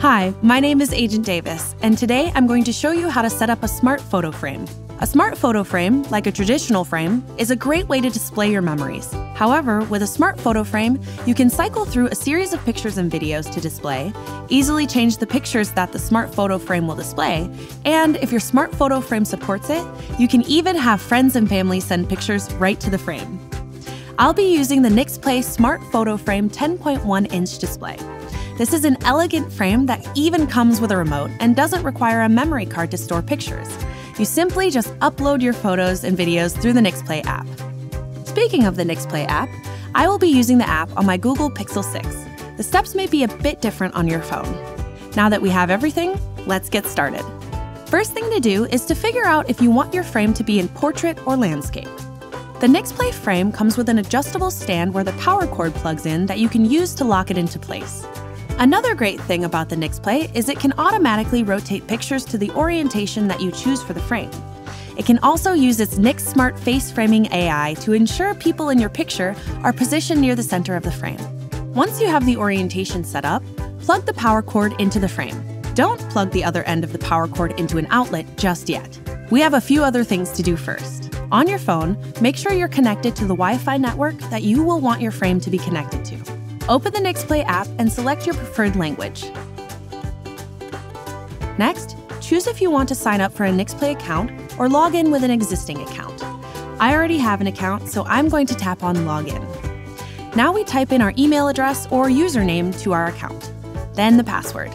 Hi, my name is Agent Davis, and today I'm going to show you how to set up a smart photo frame. A smart photo frame, like a traditional frame, is a great way to display your memories. However, with a smart photo frame, you can cycle through a series of pictures and videos to display, easily change the pictures that the smart photo frame will display, and if your smart photo frame supports it, you can even have friends and family send pictures right to the frame. I'll be using the Nixplay Smart Photo Frame 10.1 inch display. This is an elegant frame that even comes with a remote and doesn't require a memory card to store pictures. You simply just upload your photos and videos through the Nixplay app. Speaking of the Nixplay app, I will be using the app on my Google Pixel 6. The steps may be a bit different on your phone. Now that we have everything, let's get started. First thing to do is to figure out if you want your frame to be in portrait or landscape. The Nixplay frame comes with an adjustable stand where the power cord plugs in that you can use to lock it into place. Another great thing about the Nixplay is it can automatically rotate pictures to the orientation that you choose for the frame. It can also use its Nix Smart Face Framing AI to ensure people in your picture are positioned near the center of the frame. Once you have the orientation set up, plug the power cord into the frame. Don't plug the other end of the power cord into an outlet just yet. We have a few other things to do first. On your phone, make sure you're connected to the Wi Fi network that you will want your frame to be connected to. Open the Nixplay app and select your preferred language. Next, choose if you want to sign up for a Nixplay account or log in with an existing account. I already have an account, so I'm going to tap on Login. Now we type in our email address or username to our account, then the password.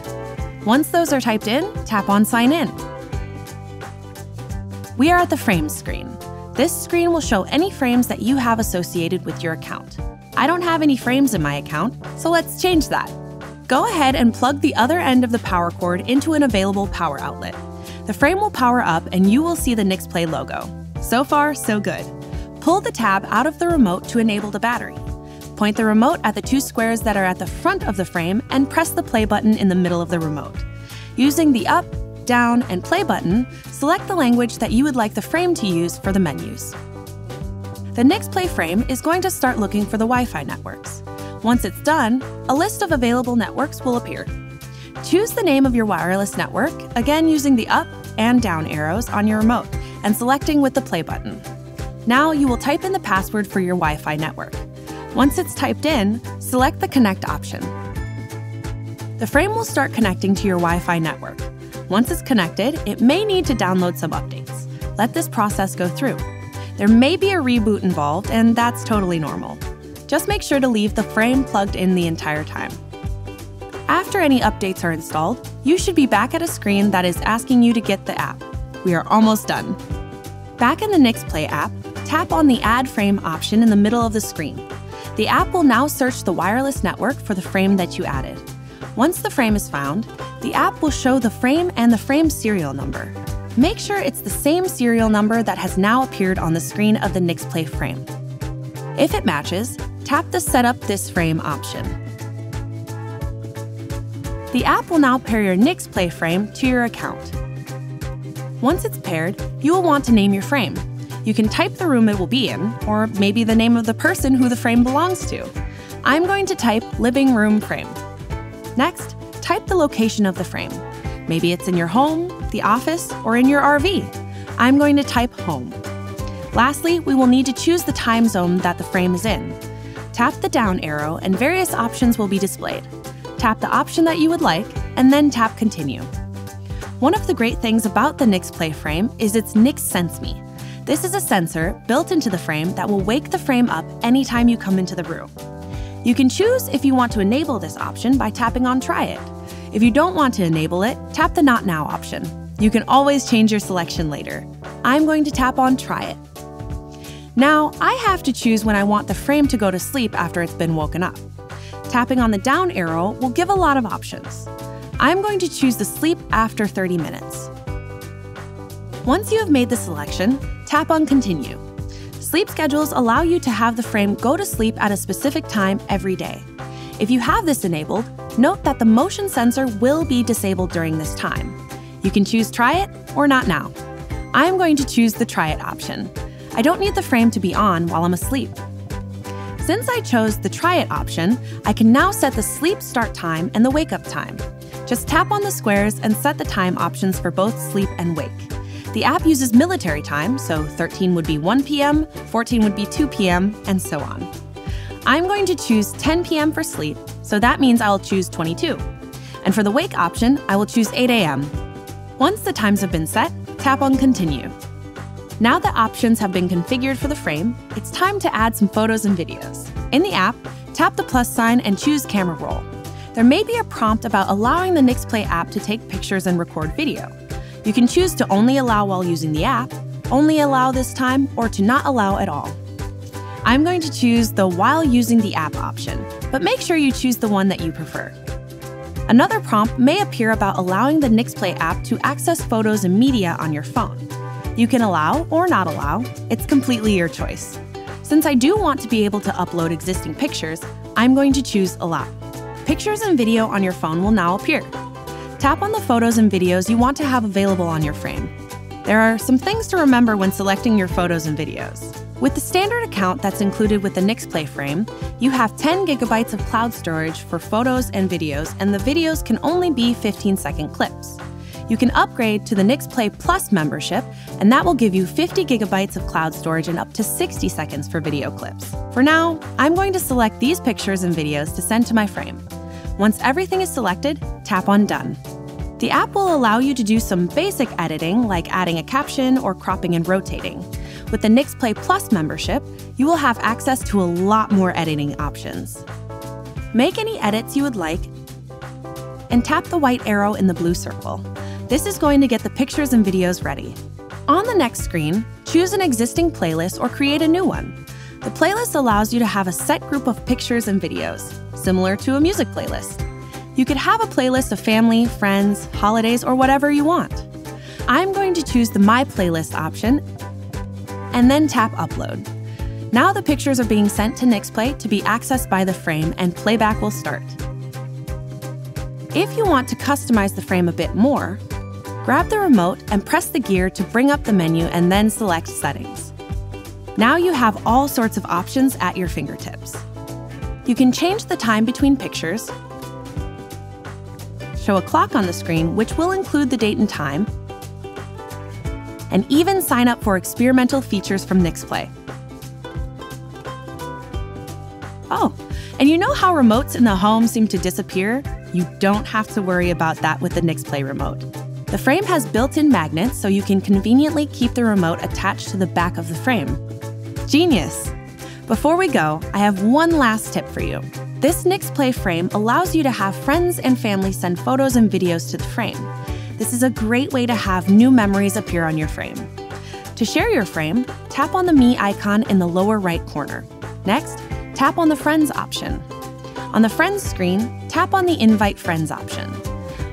Once those are typed in, tap on Sign In. We are at the Frames screen. This screen will show any frames that you have associated with your account. I don't have any frames in my account, so let's change that. Go ahead and plug the other end of the power cord into an available power outlet. The frame will power up and you will see the Nixplay logo. So far, so good. Pull the tab out of the remote to enable the battery. Point the remote at the two squares that are at the front of the frame and press the play button in the middle of the remote. Using the up, down, and play button, select the language that you would like the frame to use for the menus the Nixplay frame is going to start looking for the Wi-Fi networks. Once it's done, a list of available networks will appear. Choose the name of your wireless network, again using the up and down arrows on your remote and selecting with the play button. Now you will type in the password for your Wi-Fi network. Once it's typed in, select the Connect option. The frame will start connecting to your Wi-Fi network. Once it's connected, it may need to download some updates. Let this process go through. There may be a reboot involved, and that's totally normal. Just make sure to leave the frame plugged in the entire time. After any updates are installed, you should be back at a screen that is asking you to get the app. We are almost done. Back in the Nixplay app, tap on the Add Frame option in the middle of the screen. The app will now search the wireless network for the frame that you added. Once the frame is found, the app will show the frame and the frame serial number. Make sure it's the same serial number that has now appeared on the screen of the Nixplay frame. If it matches, tap the Set up this frame option. The app will now pair your Nixplay frame to your account. Once it's paired, you will want to name your frame. You can type the room it will be in, or maybe the name of the person who the frame belongs to. I'm going to type living room frame. Next, type the location of the frame. Maybe it's in your home, the office, or in your RV. I'm going to type home. Lastly, we will need to choose the time zone that the frame is in. Tap the down arrow and various options will be displayed. Tap the option that you would like, and then tap Continue. One of the great things about the Nixplay frame is its Nix Sense Me. This is a sensor built into the frame that will wake the frame up anytime you come into the room. You can choose if you want to enable this option by tapping on Try It. If you don't want to enable it, tap the Not Now option. You can always change your selection later. I'm going to tap on Try It. Now, I have to choose when I want the frame to go to sleep after it's been woken up. Tapping on the down arrow will give a lot of options. I'm going to choose the sleep after 30 minutes. Once you have made the selection, tap on Continue. Sleep schedules allow you to have the frame go to sleep at a specific time every day. If you have this enabled, note that the motion sensor will be disabled during this time. You can choose Try It or Not Now. I'm going to choose the Try It option. I don't need the frame to be on while I'm asleep. Since I chose the Try It option, I can now set the sleep start time and the wake up time. Just tap on the squares and set the time options for both sleep and wake. The app uses military time, so 13 would be 1 p.m., 14 would be 2 p.m., and so on. I'm going to choose 10 p.m. for sleep, so that means I'll choose 22. And for the wake option, I will choose 8 a.m. Once the times have been set, tap on Continue. Now that options have been configured for the frame, it's time to add some photos and videos. In the app, tap the plus sign and choose Camera Roll. There may be a prompt about allowing the Nixplay app to take pictures and record video. You can choose to only allow while using the app, only allow this time, or to not allow at all. I'm going to choose the while using the app option, but make sure you choose the one that you prefer. Another prompt may appear about allowing the Nixplay app to access photos and media on your phone. You can allow or not allow, it's completely your choice. Since I do want to be able to upload existing pictures, I'm going to choose Allow. Pictures and video on your phone will now appear. Tap on the photos and videos you want to have available on your frame. There are some things to remember when selecting your photos and videos. With the standard account that's included with the Nixplay frame, you have 10 gigabytes of cloud storage for photos and videos, and the videos can only be 15 second clips. You can upgrade to the Nixplay Plus membership, and that will give you 50 gigabytes of cloud storage and up to 60 seconds for video clips. For now, I'm going to select these pictures and videos to send to my frame. Once everything is selected, tap on Done. The app will allow you to do some basic editing like adding a caption or cropping and rotating. With the Nixplay Plus membership, you will have access to a lot more editing options. Make any edits you would like and tap the white arrow in the blue circle. This is going to get the pictures and videos ready. On the next screen, choose an existing playlist or create a new one. The playlist allows you to have a set group of pictures and videos, similar to a music playlist. You could have a playlist of family, friends, holidays, or whatever you want. I'm going to choose the My Playlist option and then tap Upload. Now the pictures are being sent to Nixplay to be accessed by the frame and playback will start. If you want to customize the frame a bit more, grab the remote and press the gear to bring up the menu and then select Settings. Now you have all sorts of options at your fingertips. You can change the time between pictures, show a clock on the screen which will include the date and time, and even sign up for experimental features from Nixplay. Oh, and you know how remotes in the home seem to disappear? You don't have to worry about that with the Nixplay remote. The frame has built-in magnets so you can conveniently keep the remote attached to the back of the frame. Genius! Before we go, I have one last tip for you. This Nixplay frame allows you to have friends and family send photos and videos to the frame. This is a great way to have new memories appear on your frame. To share your frame, tap on the Me icon in the lower right corner. Next, tap on the Friends option. On the Friends screen, tap on the Invite Friends option.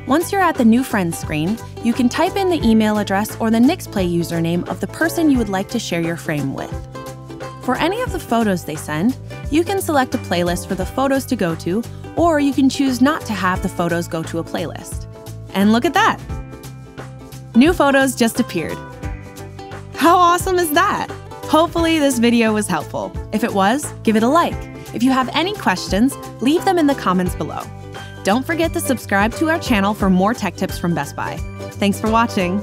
Once you're at the New Friends screen, you can type in the email address or the Nixplay username of the person you would like to share your frame with. For any of the photos they send, you can select a playlist for the photos to go to, or you can choose not to have the photos go to a playlist. And look at that! New photos just appeared. How awesome is that? Hopefully this video was helpful. If it was, give it a like. If you have any questions, leave them in the comments below. Don't forget to subscribe to our channel for more tech tips from Best Buy. Thanks for watching.